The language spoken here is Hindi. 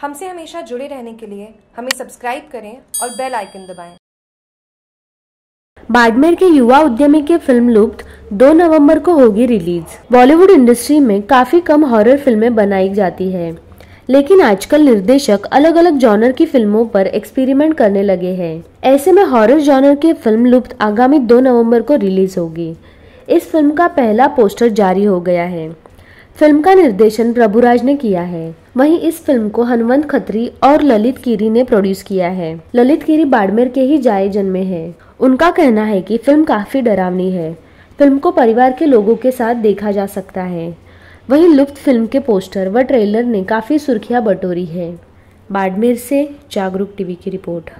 हमसे हमेशा जुड़े रहने के लिए हमें सब्सक्राइब करें और बेल आइकन दबाएँ। बाड़मेर के युवा उद्यमी की फ़िल्म लुप्त 2 नवंबर को होगी रिलीज़। बॉलीवुड इंडस्ट्री में काफ़ी कम हॉरर फ़िल्में बनाई जाती है, लेकिन आजकल निर्देशक अलग अलग जॉनर की फ़िल्मों पर एक्सपेरिमेंट करने लगे हैं। ऐसे में हॉरर जॉनर की फ़िल्म लुप्त आगामी 2 नवंबर को रिलीज़ होगी। इस फ़िल्म का पहला पोस्टर जारी हो गया है। फ़िल्म का निर्देशन प्रभुराज ने किया है। वहीं इस फ़िल्म को हनुमंत खत्री और ललित कीरी ने प्रोड्यूस किया है। ललित कीरी बाड़मेर के ही जाए जन्मे हैं। उनका कहना है कि फ़िल्म काफ़ी डरावनी है। फ़िल्म को परिवार के लोगों के साथ देखा जा सकता है। वहीं लुप्त फ़िल्म के पोस्टर व ट्रेलर ने काफ़ी सुर्खियाँ बटोरी है। बाड़मेर से जागरूक टीवी की रिपोर्ट।